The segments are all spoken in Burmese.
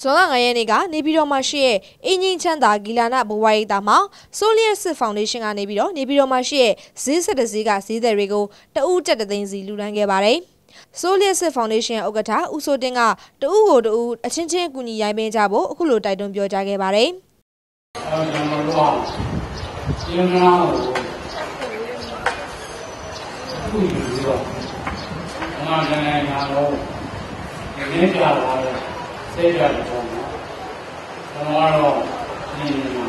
ဇွန်လ9ရက်နေ့ကနေပြည်တော်မှာရှိတဲ့အင်းကြီးချမ်းသာဂီလာနာဘဝရိတာမှာဆိုလီယက်စစ်ဖောင်ဒေးရှင်းကနေပြီးတော့နေပြည်တော်မှာရှိတဲ့ဈေးဆက်တဈေးကဈေးသည်တွေကိုတအူးတက်တသိန်းစီလူဒန်းခဲ့ပါတယ်ဆိုလီယက်စစ်ဖောင်ဒေးရှင်းဥက္ကဋ္ဌဦးစိုးတင်ကတအူးကိုတအူးအချင်းချင်းအကူအညီရိုင်းပင်းကြဖို့အခုလိုတိုက်တွန်းပြောကြားခဲ့ပါတယ်။အဲကျွန်တော်တို့ကရှင်းနာကိုအခုယူပြီးတော့အမှန်တကယ်ညာတော့ဒီနေ့ကြာလာတယ် စိတ်ရတယ်ပေါ့နော်ကျွန်တော်ကတော့ဒီမှာ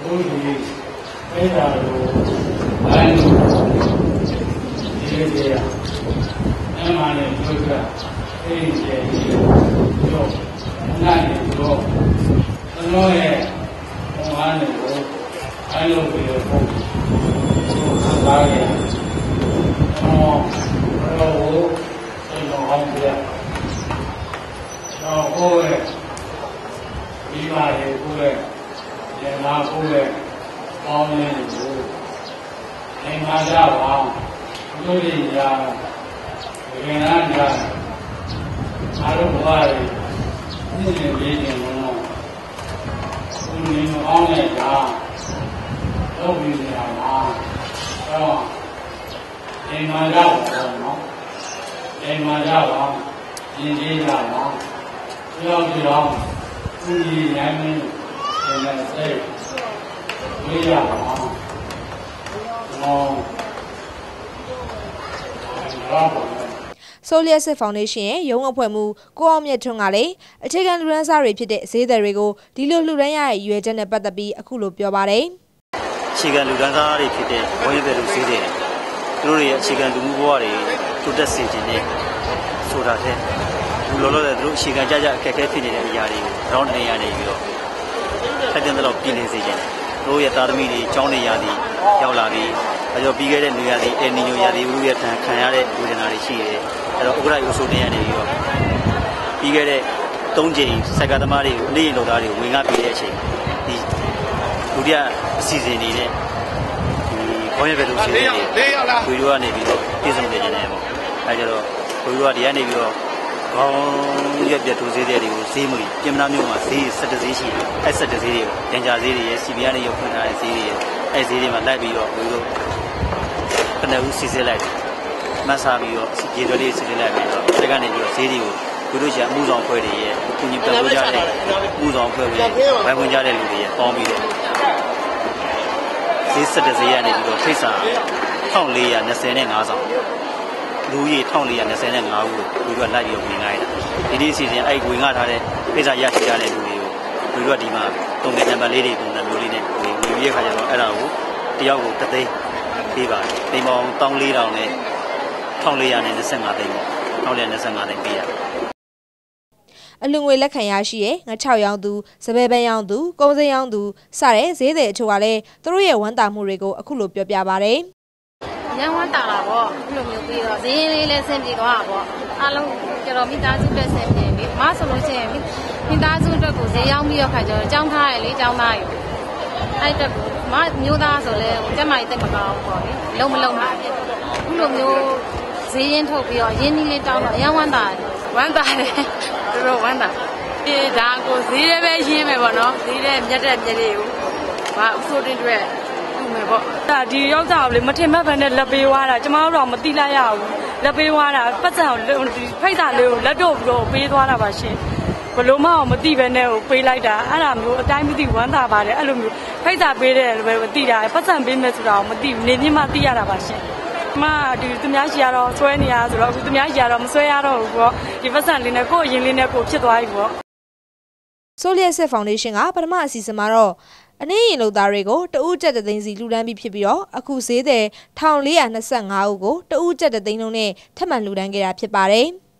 ဘုရားကြီးစိတ်ဓာတ်ကိုအဲ့လိုဒီလိုကြရအမှန်နဲ့ဒုက္ခသိနေတယ်ရောနိုင်တော့ကျွန်တော်ရဲ့ဘုရားနဲ့ကိုအဲ့လိုပြီးတော့ပုံလာခဲ့ကျွန်တော်တော့စိတ်တော်ဟောင်းပြတော့ကိုယ်ရဲ့ ဒီပါရေကိုယ်ရဲ့ဉာဏ်ကိုယ်ရဲ့ကောင်းတဲ့ကိုသင်္ခါရပါဘုရားရာဝိညာဉ်ရာအာရုံဘာရေဒီနေ့ဒီနေ့တော့ဘုရားအောင်တဲ့ရာတော့ပြီးနေတာပါတော့သင်္ခါရပါတော့နော်သင်္ခါရပါရင်းသေးတာပါကြောက်ကြောက် သူကြီးရမ်းမင်းတဲ့စိတ်ဝေးရပါဟောဘာပါဆိုလျက်စစ်ဖောင်ဒေးရှင်းရဲ့ရုံးအဖွဲ့မှုကိုအောင်မြတ်ထွန်းကလည်းအခြေခံလူရန်စားတွေဖြစ်တဲ့ဈေးသည်တွေကိုဒီလိုလှူဒန်းရတဲ့ရွယ်ချက်နဲ့ပတ်သက်ပြီးအခုလိုပြောပါတယ်။အခြေခံလူရန်စားတွေဖြစ်တဲ့ဝင်းပဲလူဈေးသည်သူတို့ရဲ့အခြေခံလူမှုဘဝတွေတိုးတက်စေခြင်းနဲ့ဆိုတာတဲ့ ဘူးလောလောဆယ်သူတို့အခြေခံကြကြအခက်အခဲဖြစ်နေတဲ့အရာတွေကိုရောင်းနေရနေပြီးတော့ဖက်တင်တော့ပြည်နေစေခြင်းတို့ရဲ့သားသမီးတွေကျောင်းနေရသည်ရောက်လာပြီးအဲတော့ပြီးခဲ့တဲ့နေရာတွေအယ်နီယိုရာတွေဘူးရဲ့ခံခံရတဲ့ဝေဒနာတွေရှိတယ်အဲတော့ဥက္ကရာယူဆိုနေရနေပြီးတော့ပြီးခဲ့တဲ့၃ချိန်စက်ကသမားတွေကိုနေ့ရင်လုံသားတွေကိုဝင်ငါပြီးတဲ့အချိန်ဒီဒုတိယအစီအစဉ်တွေနဲ့ဒီခေါင်းရပဲလို့ရှိနေတယ်ဝီဒီယိုကနေပြီးတော့ပြည်စုံနေကြတယ်ပေါ့အဲကြတော့ဝီဒီယိုကဒီကနေပြီးတော့ ခေါင်းရက်ပြတ်ထိုးဈေးတွေကိုဈေးမလီပြင်မနာမျိုးမှာဈေး၁၁ဈေးရှိတယ်အဲ၁၁ဈေးတွေကိုဒန်ဂျာဈေးတွေရဲ့ CBR နဲ့ရုပ်ဖွင့်ထားတဲ့ဈေးတွေရဲ့အဲဈေးတွေမှာလိုက်ပြီးတော့ဝီဒီယိုခဏဦးစီစစ်လိုက်တယ်မဆာပြီးတော့ရေသွေးလေးစီစစ်လိုက်ပြီးတော့တက်ကနေပြီးတော့ဈေးတွေကိုသူတို့ရှာအမှုဆောင်ဖွဲ့တွေရဲ့သူညီပတ်လို့ကြတဲ့မှုဆောင်ဖွဲ့တွေဝိုင်းဝန်းကြတဲ့လူတွေရဲ့ပေါင်းပြီးတော့ဈေး၁၁ဈေးရနေပြီးတော့ထိတ်စာ1425ဆောင် လူကြီး1425ဦးကိုလူကလိုက်ပြီးဝင်ငါရတာဒီဒီအစီအစဉ်အဲ့ဝင်ငါထားတဲ့ပိစာရရှိရတဲ့လူတွေကိုလူကဒီမှာတုံငယ်နံပါတ်လေးတွေပုံစံမျိုးလေးနဲ့ဝင်ဝင်ပြီးခါကျတော့အဲ့ဒါကိုတယောက်ကိုတသိန်းပေးပါတယ်တိမ်ပေါင်း14000နဲ့1425သိန်းပေါ့1425သိန်းပေးရတယ်အလူငွေလက်ခံရရှိရဲ့ငါ6ရောင်းသူစပယ်ပန်းရောင်းသူကုန်းစင်းရောင်းသူစတဲ့ဈေးသည်အချို့ကလည်းသူတို့ရဲ့ဝန်တာမှုတွေကိုအခုလိုပြောပြပါဗျ။ ရန်ဝမ်းတာတာပေါ့အခုလိုမျိုးပြီးတော့ဈေးလေးလည်းဆင်ပြေသွားတာပေါ့အားလုံးကျတော့မိသားစုတက်ဆင်ပြေပြီမဆိုလို့ရှိရင်မိသားစုအတွက်ကိုဈေးရောက်ပြီးတော့ခါကျတော့ကြောင်းထားရလေကြောင်းသားရအဲ့တက်ကိုမမျိုးသားဆိုလဲကျမကြီးတက်မကောင်းပေါ့လေလုံးမလုံးနိုင်အခုလိုမျိုးဈေးရင်ထုတ်ပြီးတော့ရင်းနှီးလေးတောင်းတော့အရန်ဝမ်းတာဝမ်းတာတယ်တော်တော်ဝမ်းတာဒီဒါကိုဈေးလည်းပဲရင်းမယ်ပေါ့နော်ဈေးလည်းမြတ်တဲ့မြက်လေးကိုဘာအဆိုးတင်တွေ့ မယ်ပေါ့ဒါဒီရောက်ကြအောင်လေမထင်မှတ်ဘဲနဲ့လက်ပေးွားတာကျမတို့တော့မတိလိုက်ရဘူးလက်ပေးွားတာပတ်စံဒီဖိတ်တာလေးကိုလက်တော့ပြီးတော့ပေးသွားတာပါရှင်ဘလို့မအောင်မသိပဲနဲ့ကိုပေးလိုက်တာအဲ့ဒါမျိုးအတိုင်းမသိဝမ်းသာပါတယ်အဲ့လိုမျိုးဖိတ်တာပေးတယ်လို့ပဲမသိတာပတ်စံပေးမယ်ဆိုတာကိုမသိဘူးနေချင်းမှသိရတာပါရှင်မဒီသူများရှိရတော့ဆွဲနေရဆိုတော့အခုသူများရှိရတော့မဆွဲရတော့ဘူးပေါ့ဒီပတ်စံလေးနဲ့ကိုယ့်အရင်လေးနဲ့ကိုဖြစ်သွားပြီပေါ့ဆိုလျက်ဆက်ဖောင်ဒေးရှင်းကပထမအစီအစဉ်မှာတော့ အနည်းရင်လုပ်သားတွေကိုတဦးကျပ်တဲ့သိန်းစီလှူဒန်းပြီးဖြစ်ပြီးတော့အခုဈေးသည်1425ဦးကိုတဦးကျပ်တဲ့သိန်းလုံးနဲ့ထပ်မံလှူဒန်းခဲ့တာဖြစ်ပါတယ်။